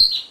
you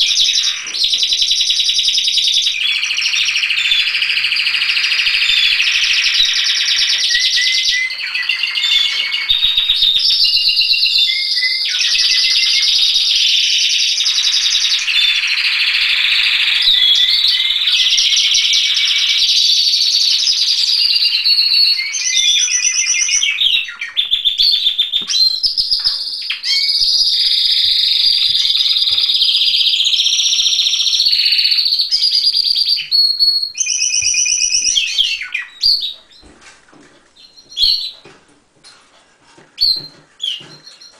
Thank you.